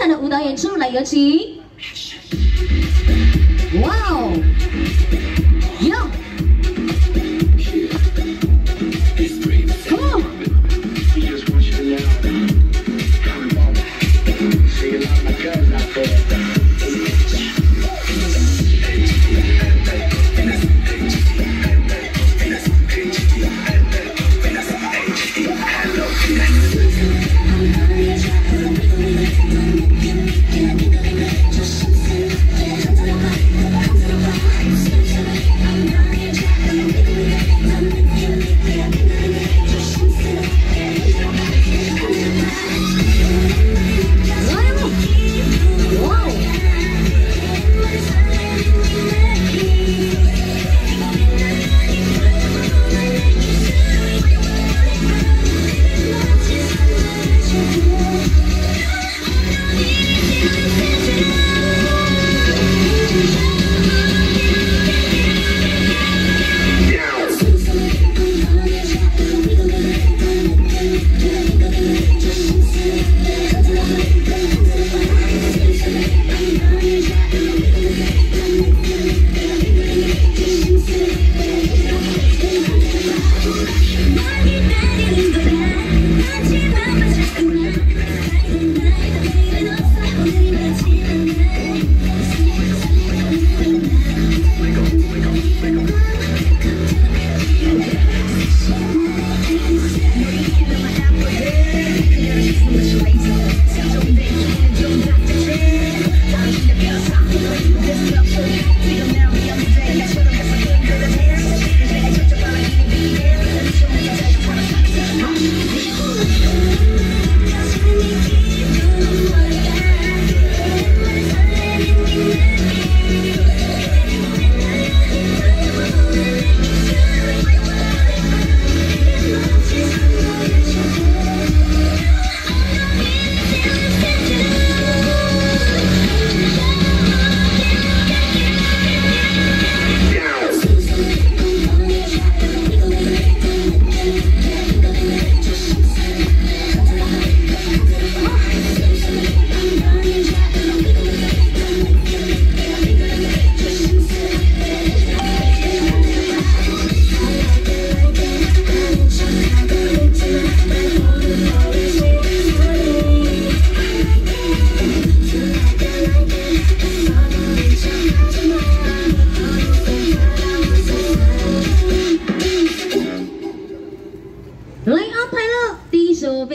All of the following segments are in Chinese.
彩的舞蹈演出，来有请。哇哦！来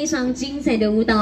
非常精彩的舞蹈。